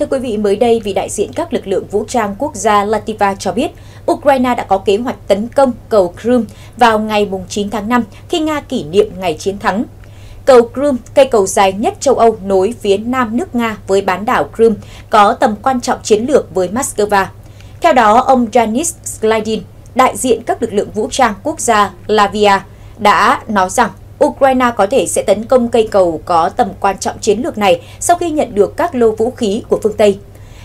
Thưa quý vị, mới đây, vị đại diện các lực lượng vũ trang quốc gia Lativa cho biết Ukraine đã có kế hoạch tấn công cầu Crimea vào ngày 9 tháng 5 khi Nga kỷ niệm ngày chiến thắng. Cầu Crimea, cây cầu dài nhất châu Âu nối phía nam nước Nga với bán đảo Crimea, có tầm quan trọng chiến lược với Moscow. Theo đó, ông Janis Sklydin, đại diện các lực lượng vũ trang quốc gia Lavia, đã nói rằng Ukraine có thể sẽ tấn công cây cầu có tầm quan trọng chiến lược này sau khi nhận được các lô vũ khí của phương Tây.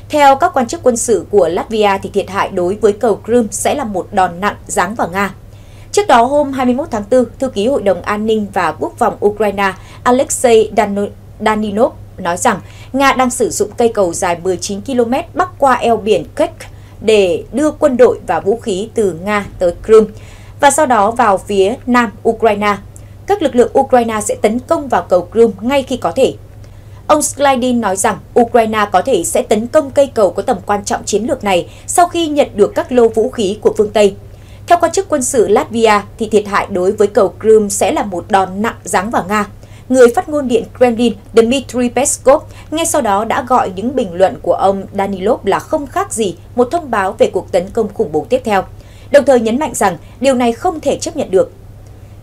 Theo các quan chức quân sự của Latvia thì thiệt hại đối với cầu Crimea sẽ là một đòn nặng giáng vào Nga. Trước đó hôm 21 tháng 4, thư ký Hội đồng An ninh và Quốc phòng Ukraine Alexei Danilov nói rằng Nga đang sử dụng cây cầu dài 19 km bắc qua eo biển Kerch để đưa quân đội và vũ khí từ Nga tới Crimea và sau đó vào phía nam Ukraine. Các lực lượng Ukraine sẽ tấn công vào cầu Crimea ngay khi có thể. Ông Sklydin nói rằng Ukraine có thể sẽ tấn công cây cầu có tầm quan trọng chiến lược này sau khi nhận được các lô vũ khí của phương Tây. Theo quan chức quân sự Latvia, thì thiệt hại đối với cầu Crimea sẽ là một đòn nặng giáng vào Nga. Người phát ngôn Điện Kremlin Dmitry Peskov ngay sau đó đã gọi những bình luận của ông Danilov là không khác gì một thông báo về cuộc tấn công khủng bố tiếp theo, đồng thời nhấn mạnh rằng điều này không thể chấp nhận được.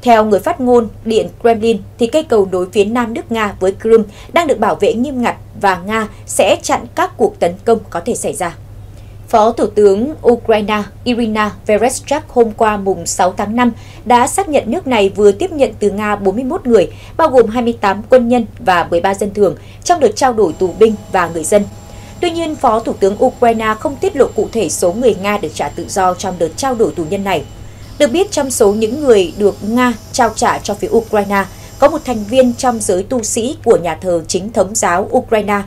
Theo người phát ngôn Điện Kremlin, thì cây cầu nối phía nam nước Nga với Crimea đang được bảo vệ nghiêm ngặt và Nga sẽ chặn các cuộc tấn công có thể xảy ra. Phó Thủ tướng Ukraine Irina Vereshchak hôm qua mùng 6 tháng 5 đã xác nhận nước này vừa tiếp nhận từ Nga 41 người, bao gồm 28 quân nhân và 13 dân thường, trong đợt trao đổi tù binh và người dân. Tuy nhiên, Phó Thủ tướng Ukraine không tiết lộ cụ thể số người Nga được trả tự do trong đợt trao đổi tù nhân này. Được biết, trong số những người được Nga trao trả cho phía Ukraine, có một thành viên trong giới tu sĩ của nhà thờ chính thống giáo Ukraine.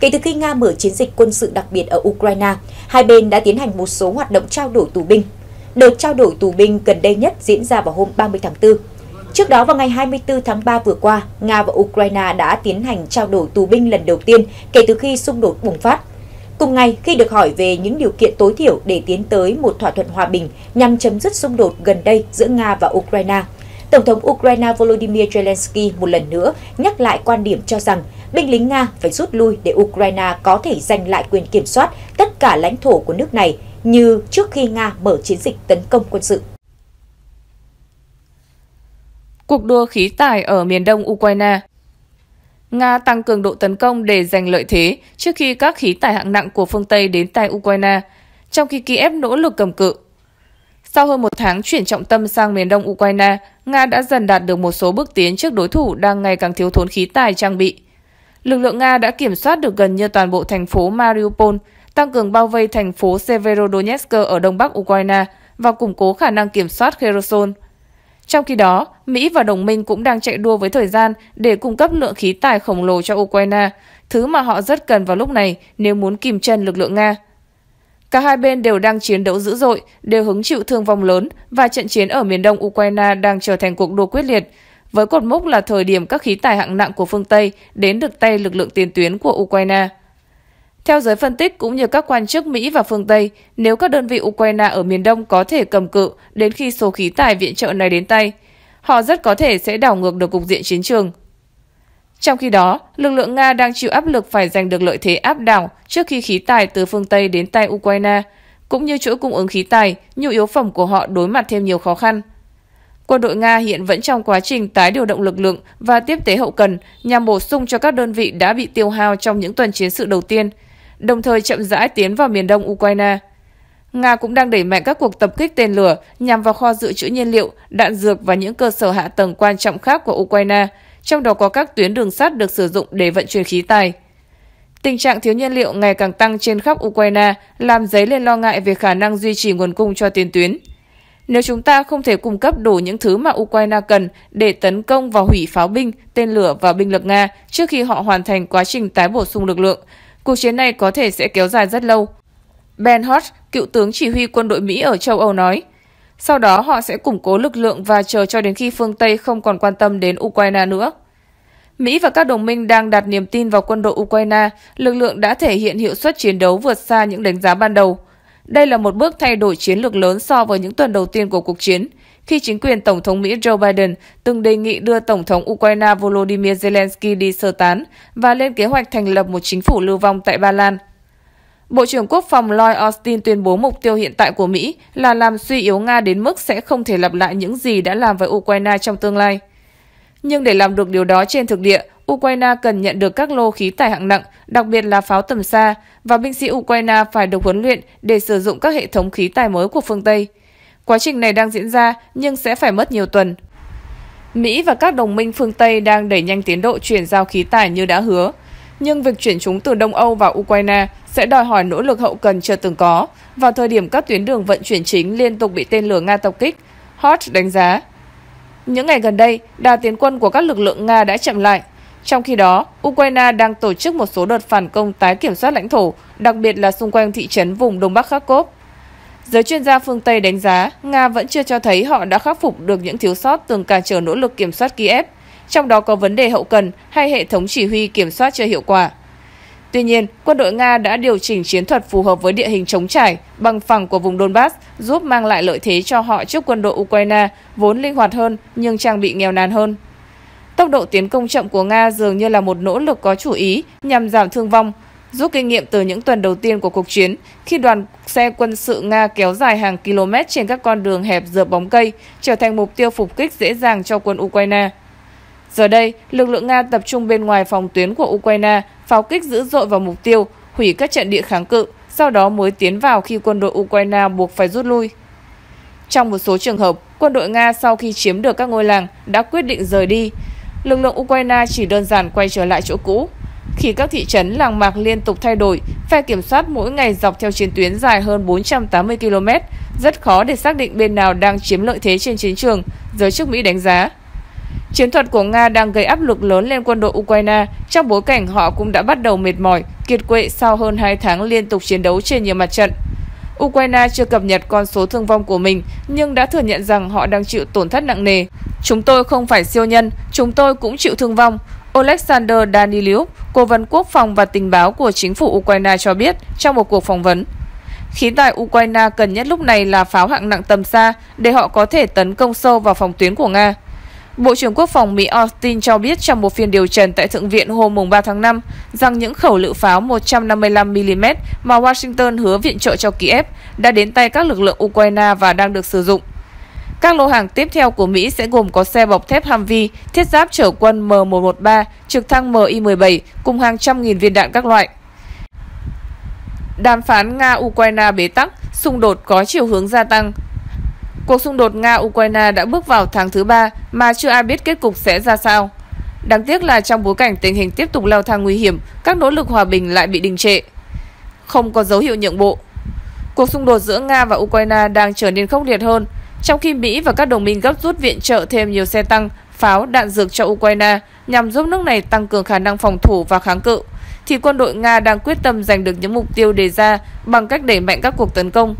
Kể từ khi Nga mở chiến dịch quân sự đặc biệt ở Ukraine, hai bên đã tiến hành một số hoạt động trao đổi tù binh. Đợt trao đổi tù binh gần đây nhất diễn ra vào hôm 30 tháng 4. Trước đó vào ngày 24 tháng 3 vừa qua, Nga và Ukraine đã tiến hành trao đổi tù binh lần đầu tiên kể từ khi xung đột bùng phát. Cùng ngày, khi được hỏi về những điều kiện tối thiểu để tiến tới một thỏa thuận hòa bình nhằm chấm dứt xung đột gần đây giữa Nga và Ukraine, Tổng thống Ukraine Volodymyr Zelensky một lần nữa nhắc lại quan điểm cho rằng binh lính Nga phải rút lui để Ukraine có thể giành lại quyền kiểm soát tất cả lãnh thổ của nước này như trước khi Nga mở chiến dịch tấn công quân sự. Cuộc đua khí tài ở miền đông Ukraine Nga tăng cường độ tấn công để giành lợi thế trước khi các khí tài hạng nặng của phương Tây đến tay Ukraine, trong khi Kiev nỗ lực cầm cự. Sau hơn một tháng chuyển trọng tâm sang miền đông Ukraine, Nga đã dần đạt được một số bước tiến trước đối thủ đang ngày càng thiếu thốn khí tài trang bị. Lực lượng Nga đã kiểm soát được gần như toàn bộ thành phố Mariupol, tăng cường bao vây thành phố Severodonetsk ở đông bắc Ukraine và củng cố khả năng kiểm soát Kherson. Trong khi đó, Mỹ và đồng minh cũng đang chạy đua với thời gian để cung cấp lượng khí tài khổng lồ cho Ukraine, thứ mà họ rất cần vào lúc này nếu muốn kìm chân lực lượng Nga. Cả hai bên đều đang chiến đấu dữ dội, đều hứng chịu thương vong lớn và trận chiến ở miền đông Ukraine đang trở thành cuộc đua quyết liệt, với cột mốc là thời điểm các khí tài hạng nặng của phương Tây đến được tay lực lượng tiền tuyến của Ukraine. Theo giới phân tích cũng như các quan chức Mỹ và phương Tây, nếu các đơn vị Ukraine ở miền Đông có thể cầm cự đến khi số khí tài viện trợ này đến tay, họ rất có thể sẽ đảo ngược được cục diện chiến trường. Trong khi đó, lực lượng Nga đang chịu áp lực phải giành được lợi thế áp đảo trước khi khí tài từ phương Tây đến tay Ukraine, cũng như chuỗi cung ứng khí tài, nhu yếu phẩm của họ đối mặt thêm nhiều khó khăn. Quân đội Nga hiện vẫn trong quá trình tái điều động lực lượng và tiếp tế hậu cần nhằm bổ sung cho các đơn vị đã bị tiêu hao trong những tuần chiến sự đầu tiên, đồng thời chậm rãi tiến vào miền đông Ukraine. Nga cũng đang đẩy mạnh các cuộc tập kích tên lửa nhằm vào kho dự trữ nhiên liệu, đạn dược và những cơ sở hạ tầng quan trọng khác của Ukraine, trong đó có các tuyến đường sắt được sử dụng để vận chuyển khí tài. Tình trạng thiếu nhiên liệu ngày càng tăng trên khắp Ukraine làm dấy lên lo ngại về khả năng duy trì nguồn cung cho tiền tuyến. Nếu chúng ta không thể cung cấp đủ những thứ mà Ukraine cần để tấn công và hủy pháo binh, tên lửa và binh lực Nga trước khi họ hoàn thành quá trình tái bổ sung lực lượng, cuộc chiến này có thể sẽ kéo dài rất lâu. Ben Hodge, cựu tướng chỉ huy quân đội Mỹ ở châu Âu nói, sau đó họ sẽ củng cố lực lượng và chờ cho đến khi phương Tây không còn quan tâm đến Ukraine nữa. Mỹ và các đồng minh đang đặt niềm tin vào quân đội Ukraine, lực lượng đã thể hiện hiệu suất chiến đấu vượt xa những đánh giá ban đầu. Đây là một bước thay đổi chiến lược lớn so với những tuần đầu tiên của cuộc chiến, khi chính quyền Tổng thống Mỹ Joe Biden từng đề nghị đưa Tổng thống Ukraine Volodymyr Zelensky đi sơ tán và lên kế hoạch thành lập một chính phủ lưu vong tại Ba Lan. Bộ trưởng Quốc phòng Lloyd Austin tuyên bố mục tiêu hiện tại của Mỹ là làm suy yếu Nga đến mức sẽ không thể lặp lại những gì đã làm với Ukraine trong tương lai. Nhưng để làm được điều đó trên thực địa, Ukraine cần nhận được các lô khí tài hạng nặng, đặc biệt là pháo tầm xa, và binh sĩ Ukraine phải được huấn luyện để sử dụng các hệ thống khí tài mới của phương Tây. Quá trình này đang diễn ra nhưng sẽ phải mất nhiều tuần. Mỹ và các đồng minh phương Tây đang đẩy nhanh tiến độ chuyển giao khí tài như đã hứa, nhưng việc chuyển chúng từ Đông Âu vào Ukraine sẽ đòi hỏi nỗ lực hậu cần chưa từng có vào thời điểm các tuyến đường vận chuyển chính liên tục bị tên lửa Nga tập kích. Hot đánh giá. Những ngày gần đây, đà tiến quân của các lực lượng Nga đã chậm lại. Trong khi đó, Ukraine đang tổ chức một số đợt phản công tái kiểm soát lãnh thổ, đặc biệt là xung quanh thị trấn vùng Đông Bắc Kharkov. Giới chuyên gia phương Tây đánh giá Nga vẫn chưa cho thấy họ đã khắc phục được những thiếu sót từng cản trở nỗ lực kiểm soát Kiev, trong đó có vấn đề hậu cần hay hệ thống chỉ huy kiểm soát chưa hiệu quả. Tuy nhiên, quân đội Nga đã điều chỉnh chiến thuật phù hợp với địa hình chống trải, bằng phẳng của vùng Donbass, giúp mang lại lợi thế cho họ trước quân đội Ukraine, vốn linh hoạt hơn nhưng trang bị nghèo nàn hơn. Tốc độ tiến công chậm của Nga dường như là một nỗ lực có chủ ý nhằm giảm thương vong, rút kinh nghiệm từ những tuần đầu tiên của cuộc chiến khi đoàn xe quân sự Nga kéo dài hàng km trên các con đường hẹp dợp bóng cây, trở thành mục tiêu phục kích dễ dàng cho quân Ukraine. Giờ đây, lực lượng Nga tập trung bên ngoài phòng tuyến của Ukraine, pháo kích dữ dội vào mục tiêu, hủy các trận địa kháng cự, sau đó mới tiến vào khi quân đội Ukraine buộc phải rút lui. Trong một số trường hợp, quân đội Nga sau khi chiếm được các ngôi làng đã quyết định rời đi. Lực lượng Ukraine chỉ đơn giản quay trở lại chỗ cũ. Khi các thị trấn làng mạc liên tục thay đổi, phe kiểm soát mỗi ngày dọc theo chiến tuyến dài hơn 480 km, rất khó để xác định bên nào đang chiếm lợi thế trên chiến trường, giới chức Mỹ đánh giá. Chiến thuật của Nga đang gây áp lực lớn lên quân đội Ukraine trong bối cảnh họ cũng đã bắt đầu mệt mỏi, kiệt quệ sau hơn 2 tháng liên tục chiến đấu trên nhiều mặt trận. Ukraine chưa cập nhật con số thương vong của mình nhưng đã thừa nhận rằng họ đang chịu tổn thất nặng nề. Chúng tôi không phải siêu nhân, chúng tôi cũng chịu thương vong. Alexander Daniliuk, cố vấn quốc phòng và tình báo của chính phủ Ukraine cho biết trong một cuộc phỏng vấn. Khí tài Ukraine cần nhất lúc này là pháo hạng nặng tầm xa để họ có thể tấn công sâu vào phòng tuyến của Nga. Bộ trưởng Quốc phòng Mỹ Austin cho biết trong một phiên điều trần tại Thượng viện hôm 3 tháng 5 rằng những khẩu lựu pháo 155mm mà Washington hứa viện trợ cho Kiev đã đến tay các lực lượng Ukraine và đang được sử dụng. Các lô hàng tiếp theo của Mỹ sẽ gồm có xe bọc thép Humvee, thiết giáp chở quân M113, trực thăng Mi-17 cùng hàng trăm nghìn viên đạn các loại. Đàm phán Nga-Ukraine bế tắc, xung đột có chiều hướng gia tăng, Cuộc xung đột Nga-Ukraine đã bước vào tháng thứ ba mà chưa ai biết kết cục sẽ ra sao. Đáng tiếc là trong bối cảnh tình hình tiếp tục leo thang nguy hiểm, các nỗ lực hòa bình lại bị đình trệ. Không có dấu hiệu nhượng bộ. Cuộc xung đột giữa Nga và Ukraine đang trở nên khốc liệt hơn, trong khi Mỹ và các đồng minh gấp rút viện trợ thêm nhiều xe tăng, pháo, đạn dược cho Ukraine nhằm giúp nước này tăng cường khả năng phòng thủ và kháng cự, thì quân đội Nga đang quyết tâm giành được những mục tiêu đề ra bằng cách đẩy mạnh các cuộc tấn công,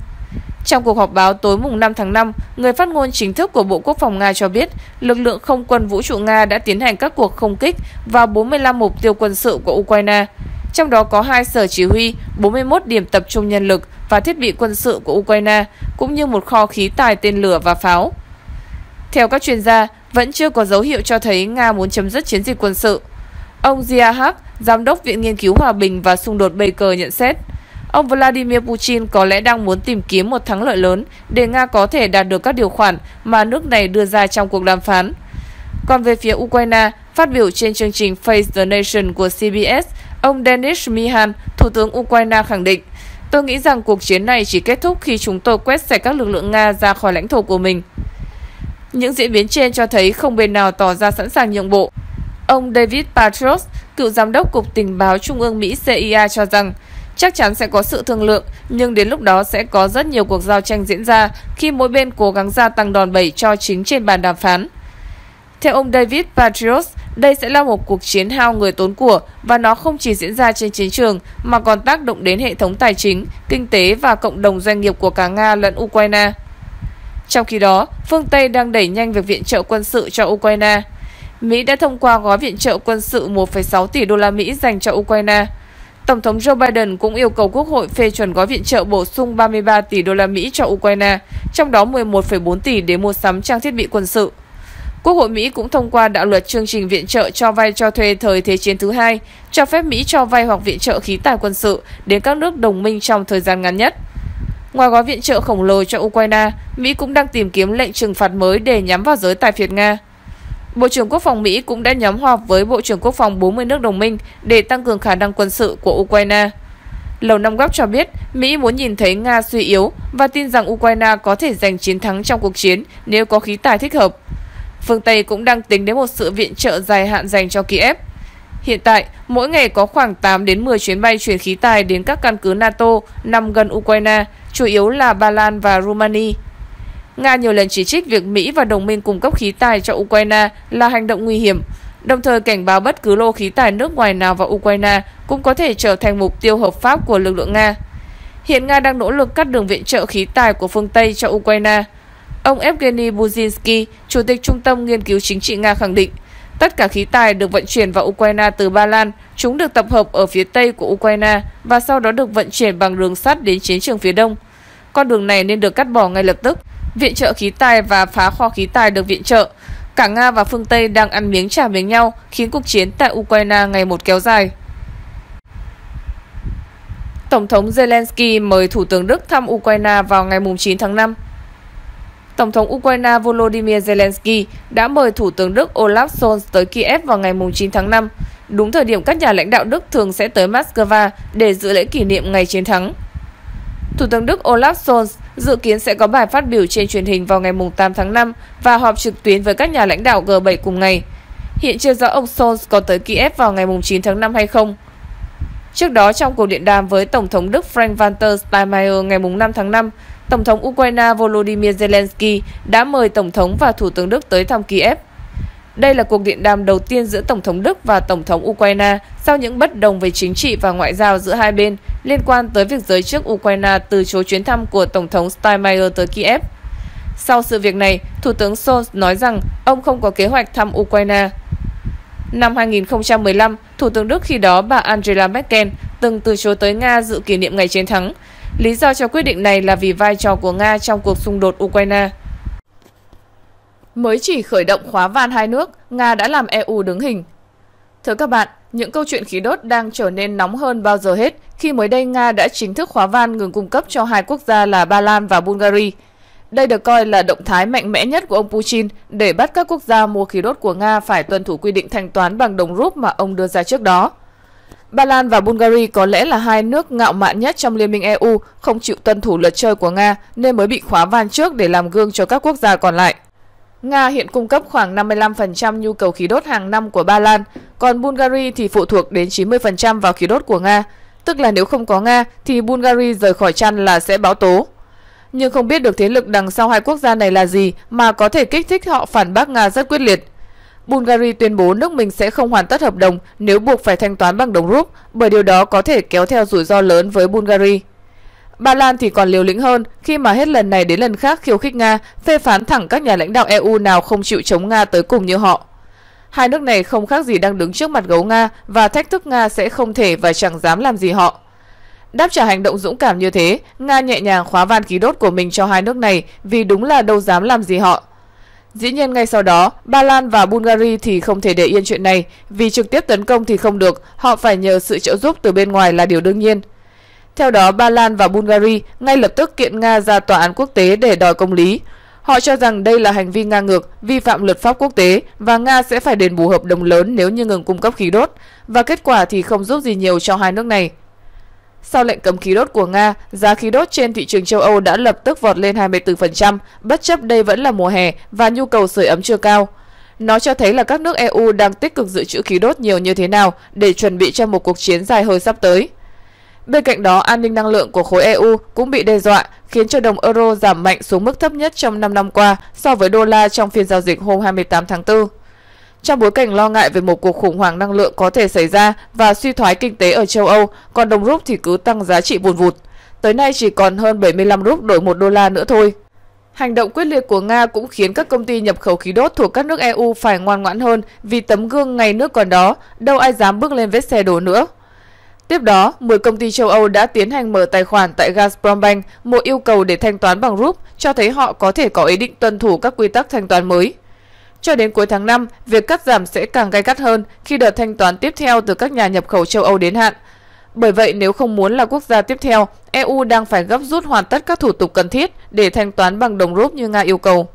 trong cuộc họp báo tối mùng 5 tháng 5, người phát ngôn chính thức của Bộ Quốc phòng Nga cho biết lực lượng không quân vũ trụ Nga đã tiến hành các cuộc không kích vào 45 mục tiêu quân sự của Ukraine, trong đó có hai sở chỉ huy, 41 điểm tập trung nhân lực và thiết bị quân sự của Ukraine, cũng như một kho khí tài tên lửa và pháo. Theo các chuyên gia, vẫn chưa có dấu hiệu cho thấy Nga muốn chấm dứt chiến dịch quân sự. Ông Ziahak, giám đốc Viện Nghiên cứu Hòa bình và Xung đột Baker nhận xét, Ông Vladimir Putin có lẽ đang muốn tìm kiếm một thắng lợi lớn để Nga có thể đạt được các điều khoản mà nước này đưa ra trong cuộc đàm phán. Còn về phía Ukraine, phát biểu trên chương trình Face the Nation của CBS, ông Denis Mihan, Thủ tướng Ukraine khẳng định Tôi nghĩ rằng cuộc chiến này chỉ kết thúc khi chúng tôi quét sạch các lực lượng Nga ra khỏi lãnh thổ của mình. Những diễn biến trên cho thấy không bên nào tỏ ra sẵn sàng nhượng bộ. Ông David Patros, cựu giám đốc Cục Tình báo Trung ương Mỹ CIA cho rằng Chắc chắn sẽ có sự thương lượng, nhưng đến lúc đó sẽ có rất nhiều cuộc giao tranh diễn ra khi mỗi bên cố gắng gia tăng đòn bẩy cho chính trên bàn đàm phán. Theo ông David Patrios, đây sẽ là một cuộc chiến hao người tốn của và nó không chỉ diễn ra trên chiến trường mà còn tác động đến hệ thống tài chính, kinh tế và cộng đồng doanh nghiệp của cả Nga lẫn Ukraine. Trong khi đó, phương Tây đang đẩy nhanh việc viện trợ quân sự cho Ukraine. Mỹ đã thông qua gói viện trợ quân sự 1,6 tỷ đô la Mỹ dành cho Ukraine. Tổng thống Joe Biden cũng yêu cầu Quốc hội phê chuẩn gói viện trợ bổ sung 33 tỷ đô la Mỹ cho Ukraine, trong đó 11,4 tỷ để mua sắm trang thiết bị quân sự. Quốc hội Mỹ cũng thông qua đạo luật chương trình viện trợ cho vay cho thuê thời Thế chiến thứ hai, cho phép Mỹ cho vay hoặc viện trợ khí tài quân sự đến các nước đồng minh trong thời gian ngắn nhất. Ngoài gói viện trợ khổng lồ cho Ukraine, Mỹ cũng đang tìm kiếm lệnh trừng phạt mới để nhắm vào giới tài phiệt Nga. Bộ trưởng Quốc phòng Mỹ cũng đã nhóm họp với Bộ trưởng Quốc phòng 40 nước đồng minh để tăng cường khả năng quân sự của Ukraine. Lầu Năm Góc cho biết Mỹ muốn nhìn thấy Nga suy yếu và tin rằng Ukraine có thể giành chiến thắng trong cuộc chiến nếu có khí tài thích hợp. Phương Tây cũng đang tính đến một sự viện trợ dài hạn dành cho Kiev. Hiện tại, mỗi ngày có khoảng 8 đến 10 chuyến bay chuyển khí tài đến các căn cứ NATO nằm gần Ukraine, chủ yếu là Ba Lan và Romania. Nga nhiều lần chỉ trích việc Mỹ và đồng minh cung cấp khí tài cho Ukraine là hành động nguy hiểm, đồng thời cảnh báo bất cứ lô khí tài nước ngoài nào vào Ukraine cũng có thể trở thành mục tiêu hợp pháp của lực lượng Nga. Hiện Nga đang nỗ lực cắt đường viện trợ khí tài của phương Tây cho Ukraine. Ông Evgeny Buzinski, Chủ tịch Trung tâm Nghiên cứu Chính trị Nga khẳng định, tất cả khí tài được vận chuyển vào Ukraine từ Ba Lan, chúng được tập hợp ở phía Tây của Ukraine và sau đó được vận chuyển bằng đường sắt đến chiến trường phía Đông. Con đường này nên được cắt bỏ ngay lập tức. Viện trợ khí tài và phá kho khí tài được viện trợ. Cả Nga và phương Tây đang ăn miếng trả miếng nhau, khiến cuộc chiến tại Ukraine ngày một kéo dài. Tổng thống Zelensky mời Thủ tướng Đức thăm Ukraine vào ngày 9 tháng 5. Tổng thống Ukraine Volodymyr Zelensky đã mời Thủ tướng Đức Olaf Scholz tới Kiev vào ngày 9 tháng 5, đúng thời điểm các nhà lãnh đạo Đức thường sẽ tới Moscow để dự lễ kỷ niệm ngày chiến thắng. Thủ tướng Đức Olaf Scholz dự kiến sẽ có bài phát biểu trên truyền hình vào ngày 8 tháng 5 và họp trực tuyến với các nhà lãnh đạo G7 cùng ngày. Hiện chưa rõ ông Scholz có tới Kiev vào ngày 9 tháng 5 hay không. Trước đó, trong cuộc điện đàm với Tổng thống Đức Frank-Walter Steinmeier ngày 5 tháng 5, Tổng thống Ukraine Volodymyr Zelensky đã mời Tổng thống và Thủ tướng Đức tới thăm Kiev. Đây là cuộc điện đàm đầu tiên giữa Tổng thống Đức và Tổng thống Ukraine sau những bất đồng về chính trị và ngoại giao giữa hai bên liên quan tới việc giới chức Ukraine từ chối chuyến thăm của Tổng thống Steinmeier tới Kiev. Sau sự việc này, Thủ tướng Scholz nói rằng ông không có kế hoạch thăm Ukraine. Năm 2015, Thủ tướng Đức khi đó bà Angela Merkel từng từ chối tới Nga dự kỷ niệm ngày chiến thắng. Lý do cho quyết định này là vì vai trò của Nga trong cuộc xung đột Ukraine. Mới chỉ khởi động khóa van hai nước, Nga đã làm EU đứng hình. Thưa các bạn, những câu chuyện khí đốt đang trở nên nóng hơn bao giờ hết khi mới đây Nga đã chính thức khóa van ngừng cung cấp cho hai quốc gia là Ba Lan và Bulgaria. Đây được coi là động thái mạnh mẽ nhất của ông Putin để bắt các quốc gia mua khí đốt của Nga phải tuân thủ quy định thanh toán bằng đồng rúp mà ông đưa ra trước đó. Ba Lan và Bulgaria có lẽ là hai nước ngạo mạn nhất trong Liên minh EU không chịu tuân thủ luật chơi của Nga nên mới bị khóa van trước để làm gương cho các quốc gia còn lại. Nga hiện cung cấp khoảng 55% nhu cầu khí đốt hàng năm của Ba Lan, còn Bulgaria thì phụ thuộc đến 90% vào khí đốt của Nga. Tức là nếu không có Nga thì Bulgaria rời khỏi chăn là sẽ báo tố. Nhưng không biết được thế lực đằng sau hai quốc gia này là gì mà có thể kích thích họ phản bác Nga rất quyết liệt. Bulgaria tuyên bố nước mình sẽ không hoàn tất hợp đồng nếu buộc phải thanh toán bằng đồng rúp, bởi điều đó có thể kéo theo rủi ro lớn với Bulgaria. Ba Lan thì còn liều lĩnh hơn khi mà hết lần này đến lần khác khiêu khích Nga, phê phán thẳng các nhà lãnh đạo EU nào không chịu chống Nga tới cùng như họ. Hai nước này không khác gì đang đứng trước mặt gấu Nga và thách thức Nga sẽ không thể và chẳng dám làm gì họ. Đáp trả hành động dũng cảm như thế, Nga nhẹ nhàng khóa van khí đốt của mình cho hai nước này vì đúng là đâu dám làm gì họ. Dĩ nhiên ngay sau đó, Ba Lan và Bulgaria thì không thể để yên chuyện này, vì trực tiếp tấn công thì không được, họ phải nhờ sự trợ giúp từ bên ngoài là điều đương nhiên. Theo đó, Ba Lan và Bulgaria ngay lập tức kiện Nga ra tòa án quốc tế để đòi công lý. Họ cho rằng đây là hành vi ngang ngược, vi phạm luật pháp quốc tế và Nga sẽ phải đền bù hợp đồng lớn nếu như ngừng cung cấp khí đốt, và kết quả thì không giúp gì nhiều cho hai nước này. Sau lệnh cấm khí đốt của Nga, giá khí đốt trên thị trường châu Âu đã lập tức vọt lên 24%, bất chấp đây vẫn là mùa hè và nhu cầu sưởi ấm chưa cao. Nó cho thấy là các nước EU đang tích cực dự trữ khí đốt nhiều như thế nào để chuẩn bị cho một cuộc chiến dài hơi sắp tới. Bên cạnh đó, an ninh năng lượng của khối EU cũng bị đe dọa, khiến cho đồng euro giảm mạnh xuống mức thấp nhất trong 5 năm qua so với đô la trong phiên giao dịch hôm 28 tháng 4. Trong bối cảnh lo ngại về một cuộc khủng hoảng năng lượng có thể xảy ra và suy thoái kinh tế ở châu Âu, còn đồng rúp thì cứ tăng giá trị vùn vụt. Tới nay chỉ còn hơn 75 rúp đổi 1 đô la nữa thôi. Hành động quyết liệt của Nga cũng khiến các công ty nhập khẩu khí đốt thuộc các nước EU phải ngoan ngoãn hơn vì tấm gương ngày nước còn đó, đâu ai dám bước lên vết xe đổ nữa. Tiếp đó, 10 công ty châu Âu đã tiến hành mở tài khoản tại Gazprombank, một yêu cầu để thanh toán bằng rúp cho thấy họ có thể có ý định tuân thủ các quy tắc thanh toán mới. Cho đến cuối tháng 5, việc cắt giảm sẽ càng gay gắt hơn khi đợt thanh toán tiếp theo từ các nhà nhập khẩu châu Âu đến hạn. Bởi vậy, nếu không muốn là quốc gia tiếp theo, EU đang phải gấp rút hoàn tất các thủ tục cần thiết để thanh toán bằng đồng rúp như Nga yêu cầu.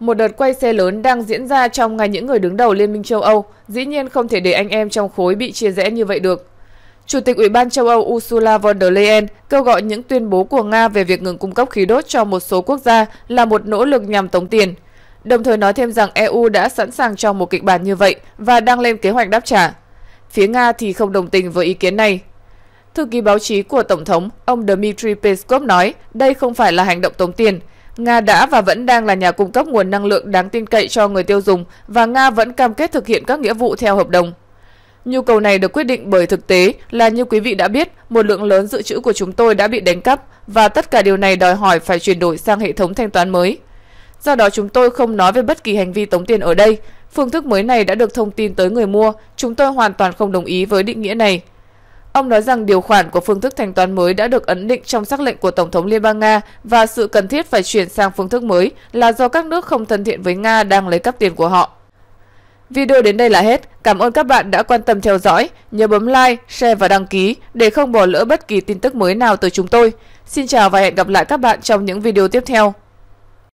Một đợt quay xe lớn đang diễn ra trong ngày những người đứng đầu Liên minh châu Âu, dĩ nhiên không thể để anh em trong khối bị chia rẽ như vậy được. Chủ tịch Ủy ban châu Âu Ursula von der Leyen kêu gọi những tuyên bố của Nga về việc ngừng cung cấp khí đốt cho một số quốc gia là một nỗ lực nhằm tống tiền. Đồng thời nói thêm rằng EU đã sẵn sàng cho một kịch bản như vậy và đang lên kế hoạch đáp trả. Phía Nga thì không đồng tình với ý kiến này. Thư ký báo chí của Tổng thống, ông Dmitry Peskov nói đây không phải là hành động tống tiền. Nga đã và vẫn đang là nhà cung cấp nguồn năng lượng đáng tin cậy cho người tiêu dùng và Nga vẫn cam kết thực hiện các nghĩa vụ theo hợp đồng. Nhu cầu này được quyết định bởi thực tế là như quý vị đã biết, một lượng lớn dự trữ của chúng tôi đã bị đánh cắp và tất cả điều này đòi hỏi phải chuyển đổi sang hệ thống thanh toán mới. Do đó chúng tôi không nói về bất kỳ hành vi tống tiền ở đây. Phương thức mới này đã được thông tin tới người mua, chúng tôi hoàn toàn không đồng ý với định nghĩa này. Ông nói rằng điều khoản của phương thức thanh toán mới đã được ấn định trong sắc lệnh của Tổng thống Liên bang Nga và sự cần thiết phải chuyển sang phương thức mới là do các nước không thân thiện với Nga đang lấy cắp tiền của họ. Video đến đây là hết. Cảm ơn các bạn đã quan tâm theo dõi. Nhớ bấm like, share và đăng ký để không bỏ lỡ bất kỳ tin tức mới nào từ chúng tôi. Xin chào và hẹn gặp lại các bạn trong những video tiếp theo.